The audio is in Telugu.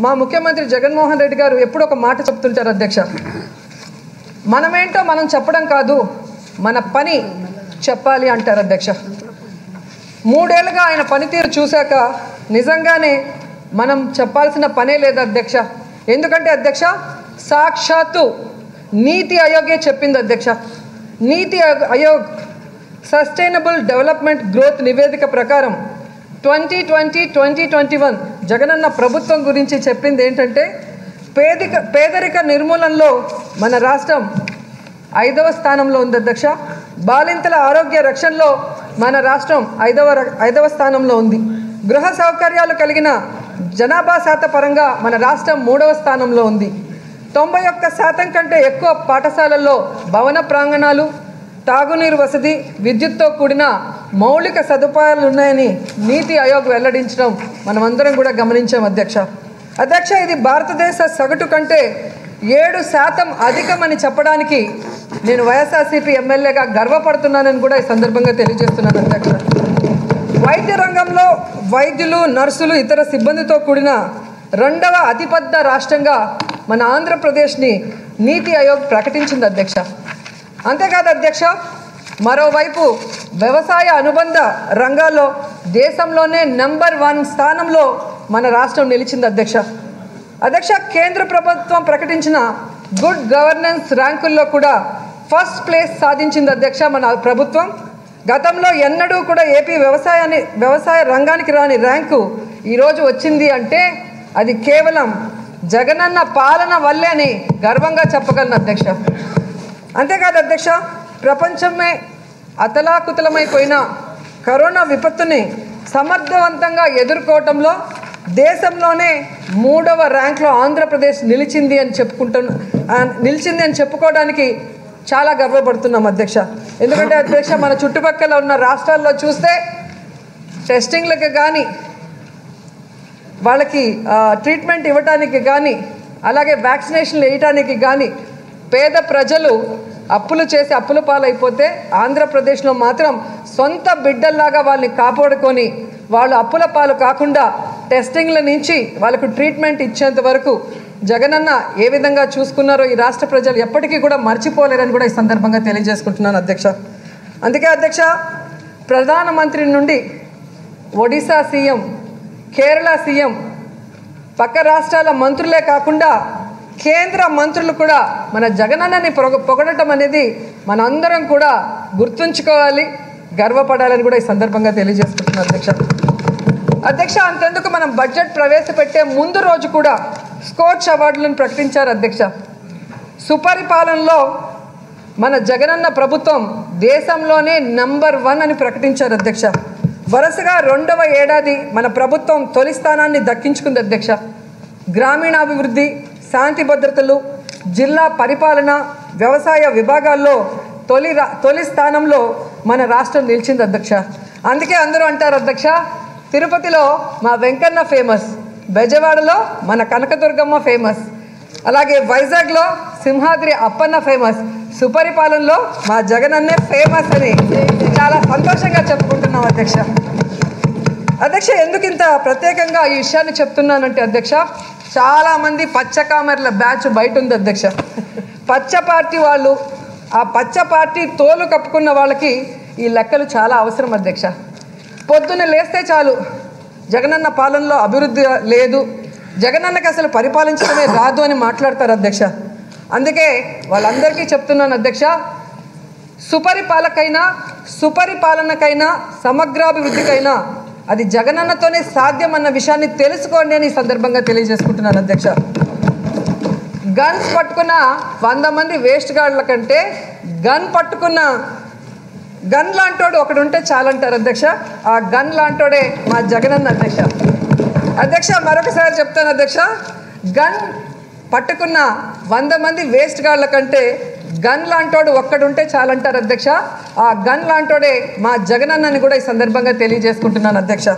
మా ముఖ్యమంత్రి జగన్మోహన్ రెడ్డి గారు ఎప్పుడు ఒక మాట చెప్తుంటారు అధ్యక్ష? మనమేంటో మనం చెప్పడం కాదు మన పని చెప్పాలి అంటారు అధ్యక్ష. మూడేళ్ళుగా ఆయన పనితీరు చూశాక నిజంగానే మనం చెప్పాల్సిన పనే లేదు అధ్యక్ష. ఎందుకంటే అధ్యక్ష సాక్షాత్తు నీతి ఆయోగే చెప్పింది అధ్యక్ష. నీతి ఆయోగ్- సస్టైనబుల్ డెవలప్మెంట్ గ్రోత్ నివేదిక ప్రకారం twenty twenty twenty twenty one Jagananna ప్రభుత్వం గురించి చెప్పింది ఏంటంటే పేదిక పేదరిక నిర్మూలనలో మన రాష్ట్రం ఐదవ స్థానంలో ఉంది అధ్యక్ష. బాలింతల ఆరోగ్య రక్షణలో మన రాష్ట్రం ఐదవ ఐదవ స్థానంలో ఉంది. గృహ సౌకర్యాలు కలిగిన జనాభా శాత పరంగా మన రాష్ట్రం మూడవ స్థానంలో ఉంది. తొంభై ఒక్క శాతం కంటే ఎక్కువ పాఠశాలల్లో భవన ప్రాంగణాలు తాగునీరు వసతి విద్యుత్తో కూడిన మౌలిక సదుపాయాలు ఉన్నాయని నీతి ఆయోగ్ వెల్లడించడం మనమందరం కూడా గమనించాం అధ్యక్ష. అధ్యక్ష ఇది భారతదేశ సగటు కంటే ఏడు శాతం అధికమని చెప్పడానికి నేను వైఎస్ఆర్సీపీ ఎమ్మెల్యేగా గర్వపడుతున్నానని కూడా ఈ సందర్భంగా తెలియజేస్తున్నాను అధ్యక్ష. వైద్య రంగంలో వైద్యులు నర్సులు ఇతర సిబ్బందితో కూడిన రెండవ అతిపెద్ద రాష్ట్రంగా మన ఆంధ్రప్రదేశ్ని నీతి ఆయోగ్ ప్రకటించింది అధ్యక్ష. అంతేకాదు అధ్యక్ష మరోవైపు వ్యవసాయ అనుబంధ రంగాల్లో దేశంలోనే నంబర్ వన్ స్థానంలో మన రాష్ట్రం నిలిచింది అధ్యక్ష. అధ్యక్ష కేంద్ర ప్రభుత్వం ప్రకటించిన గుడ్ గవర్నెన్స్ ర్యాంకుల్లో కూడా ఫస్ట్ ప్లేస్ సాధించింది అధ్యక్ష మన ప్రభుత్వం. గతంలో ఎన్నడూ కూడా ఏపీ వ్యవసాయాన్ని వ్యవసాయ రంగానికి రాని ర్యాంకు ఈరోజు వచ్చింది అంటే అది కేవలం జగనన్న పాలన వల్లే అని గర్వంగా చెప్పగలను అధ్యక్ష. అంతేకాదు అధ్యక్ష ప్రపంచమే అతలాకుతలమైపోయిన కరోనా విపత్తుని సమర్థవంతంగా ఎదుర్కోవటంలో దేశంలోనే మూడవ ర్యాంక్లో ఆంధ్రప్రదేశ్ నిలిచింది అని చెప్పుకుంటున్న నిలిచింది అని చెప్పుకోవడానికి చాలా గర్వపడుతున్నాం అధ్యక్ష. ఎందుకంటే అధ్యక్ష మన చుట్టుపక్కల ఉన్న రాష్ట్రాల్లో చూస్తే టెస్టింగ్లకు కానీ వాళ్ళకి ట్రీట్మెంట్ ఇవ్వటానికి కానీ అలాగే వ్యాక్సినేషన్లు వేయటానికి కానీ పేద ప్రజలు అప్పులు చేసి అప్పుల పాలైపోతే ఆంధ్రప్రదేశ్లో మాత్రం సొంత బిడ్డల్లాగా వాళ్ళని కాపాడుకొని వాళ్ళు అప్పుల పాలు కాకుండా టెస్టింగ్ల నుంచి వాళ్ళకు ట్రీట్మెంట్ ఇచ్చేంత వరకు జగనన్న ఏ విధంగా చూసుకున్నారో ఈ రాష్ట్ర ప్రజలు ఎప్పటికీ కూడా మర్చిపోలేరని కూడా ఈ సందర్భంగా తెలియజేసుకుంటున్నాను అధ్యక్ష. అందుకే అధ్యక్ష ప్రధానమంత్రి నుండి ఒడిశా సీఎం కేరళ సీఎం పక్క రాష్ట్రాల మంత్రులే కాకుండా కేంద్ర మంత్రులు కూడా మన జగనన్నని పొగ పొగడటం అనేది మనందరం కూడా గుర్తుంచుకోవాలి గర్వపడాలని కూడా ఈ సందర్భంగా తెలియజేసుకుంటున్నాను అధ్యక్ష. అధ్యక్ష అంతెందుకు మనం బడ్జెట్ ప్రవేశపెట్టే ముందు రోజు కూడా స్కోచ్ అవార్డులను ప్రకటించారు అధ్యక్ష. సుపరిపాలనలో మన జగనన్న ప్రభుత్వం దేశంలోనే నంబర్ వన్ అని ప్రకటించారు అధ్యక్ష. వరుసగా రెండవ ఏడాది మన ప్రభుత్వం తొలి స్థానాన్ని దక్కించుకుంది అధ్యక్ష. గ్రామీణాభివృద్ధి శాంతి భద్రతలు జిల్లా పరిపాలన వ్యవసాయ విభాగాల్లో తొలి రా తొలి స్థానంలో మన రాష్ట్రం నిలిచింది అధ్యక్ష. అందుకే అందరూ అంటారు అధ్యక్ష తిరుపతిలో మా వెంకన్న ఫేమస్ బెజవాడలో మన కనకదుర్గమ్మ ఫేమస్ అలాగే వైజాగ్లో సింహాద్రి అప్పన్న ఫేమస్ సుపరిపాలనలో మా జగనన్నే ఫేమస్ అని చాలా సంతోషంగా చెప్పుకుంటున్నాం అధ్యక్ష. అధ్యక్ష ఎందుకు ఇంత ప్రత్యేకంగా ఈ విషయాన్ని చెప్తున్నానంటే అధ్యక్ష చాలామంది పచ్చ కామెర్ల బ్యాచ్ బయట ఉంది అధ్యక్ష. పచ్చ పార్టీ వాళ్ళు ఆ పచ్చ పార్టీ తోలు కప్పుకున్న వాళ్ళకి ఈ లెక్కలు చాలా అవసరం అధ్యక్ష. పొద్దున్న లేస్తే చాలు. జగనన్న పాలనలో అభివృద్ధి లేదు. జగనన్నకి అసలు పరిపాలించడమే రాదు అని మాట్లాడతారు అధ్యక్ష. అందుకే వాళ్ళందరికీ చెప్తున్నాను అధ్యక్ష సుపరిపాలకైనా సుపరిపాలనకైనా సమగ్రాభివృద్ధికైనా అది జగనన్నతోనే సాధ్యం అన్న విషయాన్ని తెలుసుకోండి అని ఈ సందర్భంగా తెలియజేసుకుంటున్నాను అధ్యక్ష. గన్స్ పట్టుకున్న వంద మంది వేస్ట్ గార్డుల కంటే గన్ పట్టుకున్న గన్ లాంటోడు ఒకడు ఉంటే చాలంటారు అధ్యక్ష. ఆ గన్ లాంటోడే మా జగనన్న అధ్యక్ష. అధ్యక్ష మరొకసారి చెప్తాను అధ్యక్ష. గన్ పట్టుకున్న వంద మంది వేస్ట్ గార్డుల కంటే గన్ లాంటోడు ఒక్కడుంటే చాలంటారు అధ్యక్ష. ఆ గన్ లాంటోడే మా జగనన్నని కూడా ఈ సందర్భంగా తెలియజేసుకుంటున్నాను అధ్యక్ష.